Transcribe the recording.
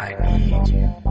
I need you.